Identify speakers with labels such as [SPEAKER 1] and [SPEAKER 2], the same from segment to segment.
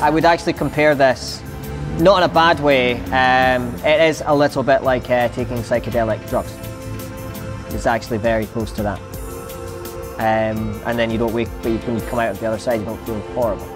[SPEAKER 1] I would actually compare this, not in a bad way, um, it is a little bit like uh, taking psychedelic drugs. It's actually very close to that. Um, and then you don't wake, but when you come out of the other side, you don't feel horrible.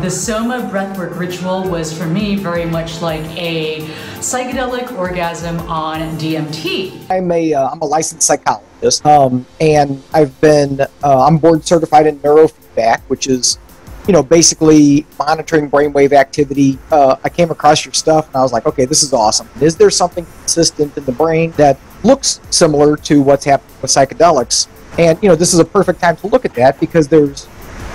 [SPEAKER 2] The Soma breathwork ritual was for me very much like a psychedelic orgasm on DMT.
[SPEAKER 3] I'm a am uh, a licensed psychologist, um, and I've been uh, I'm board certified in neurofeedback, which is you know basically monitoring brainwave activity. Uh, I came across your stuff, and I was like, okay, this is awesome. Is there something consistent in the brain that looks similar to what's happening with psychedelics? And you know, this is a perfect time to look at that because there's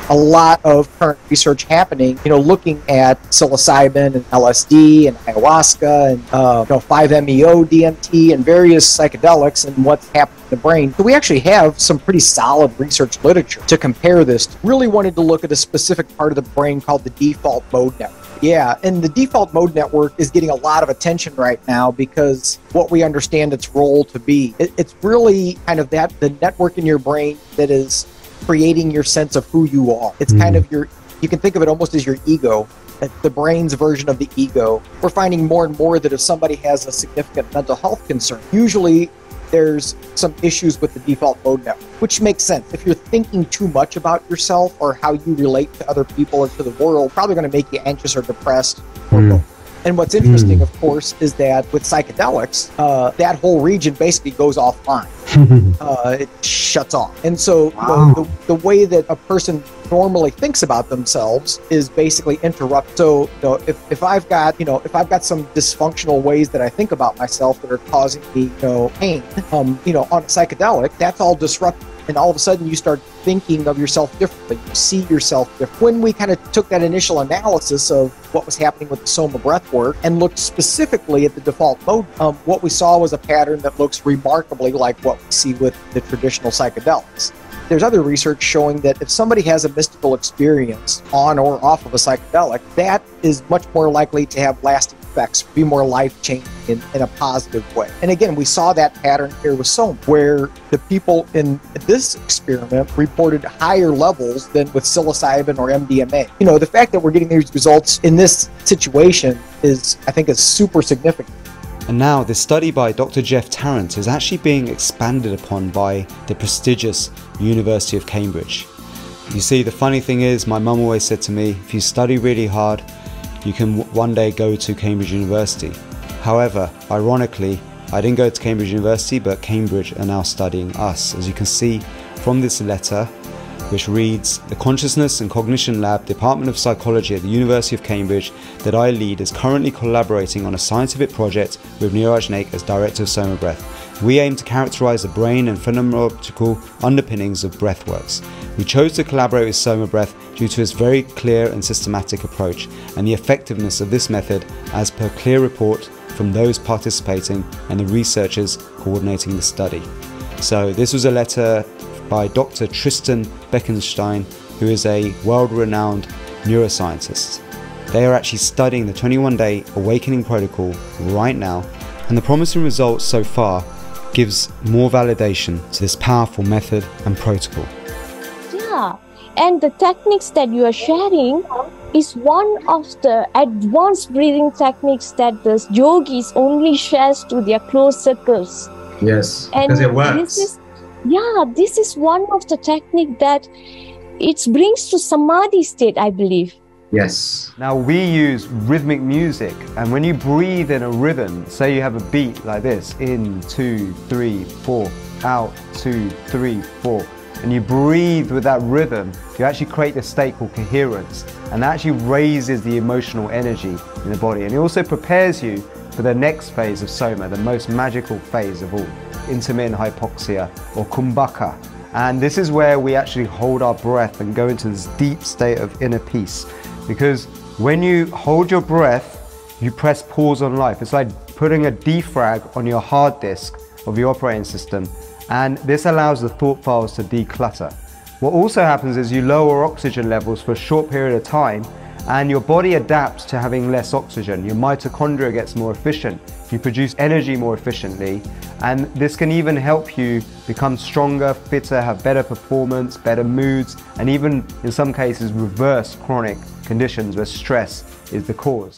[SPEAKER 3] a lot of current research happening, you know, looking at psilocybin and LSD and ayahuasca and uh, you know 5-MeO DMT and various psychedelics and what's happening in the brain. So we actually have some pretty solid research literature to compare this. To. Really wanted to look at a specific part of the brain called the default mode network. Yeah, and the default mode network is getting a lot of attention right now because what we understand its role to be. it's really kind of that the network in your brain that is creating your sense of who you are. It's mm. kind of your, you can think of it almost as your ego, the brain's version of the ego. We're finding more and more that if somebody has a significant mental health concern, usually there's some issues with the default mode network, which makes sense. If you're thinking too much about yourself or how you relate to other people or to the world, probably going to make you anxious or depressed or mm. And what's interesting, mm. of course, is that with psychedelics, uh, that whole region basically goes offline. uh, it shuts off. And so wow. the, the, the, way that a person normally thinks about themselves is basically interrupt. So, you know, if, if I've got, you know, if I've got some dysfunctional ways that I think about myself that are causing me, you know, pain, um, you know, on a psychedelic, that's all disrupted and all of a sudden you start thinking of yourself differently. You see yourself different. When we kind of took that initial analysis of what was happening with the Soma breath work and looked specifically at the default mode, um, what we saw was a pattern that looks remarkably like what we see with the traditional psychedelics. There's other research showing that if somebody has a mystical experience on or off of a psychedelic, that is much more likely to have lasting effects, be more life changing in, in a positive way. And again, we saw that pattern here with Soma, where the people in this experiment reported higher levels than with psilocybin or MDMA. You know, the fact that we're getting these results in this situation is, I think, is super significant.
[SPEAKER 4] And now, this study by Dr. Jeff Tarrant is actually being expanded upon by the prestigious University of Cambridge. You see, the funny thing is, my mum always said to me, if you study really hard, you can one day go to Cambridge University. However, ironically, I didn't go to Cambridge University, but Cambridge are now studying us. As you can see from this letter, which reads The Consciousness and Cognition Lab, Department of Psychology at the University of Cambridge, that I lead, is currently collaborating on a scientific project with Niraj Naik as director of Soma Breath. We aim to characterize the brain and phenomenological underpinnings of breathworks. We chose to collaborate with Soma Breath due to its very clear and systematic approach and the effectiveness of this method as per clear report from those participating and the researchers coordinating the study. So this was a letter by Dr. Tristan Bekinschtein, who is a world-renowned neuroscientist. They are actually studying the 21-day awakening protocol right now, and the promising results so far gives more validation to this powerful method and protocol.
[SPEAKER 5] Yeah, and the techniques that you are sharing is one of the advanced breathing techniques that the yogis only shares to their close circles.
[SPEAKER 6] Yes, and because it works.
[SPEAKER 5] This is, yeah, this is one of the technique that it brings to samadhi state, I believe.
[SPEAKER 6] Yes.
[SPEAKER 4] Now we use rhythmic music, and when you breathe in a rhythm, say you have a beat like this in, two, three, four, out, two, three, four, and you breathe with that rhythm, you actually create this state called coherence, and that actually raises the emotional energy in the body. And it also prepares you for the next phase of soma, the most magical phase of all, intermittent hypoxia or kumbhaka. And this is where we actually hold our breath and go into this deep state of inner peace. Because when you hold your breath, you press pause on life. It's like putting a defrag on your hard disk of your operating system. And this allows the thought files to declutter. What also happens is you lower oxygen levels for a short period of time and your body adapts to having less oxygen. Your mitochondria gets more efficient. You produce energy more efficiently. And this can even help you become stronger, fitter, have better performance, better moods, and even in some cases reverse chronic conditions where stress is the cause.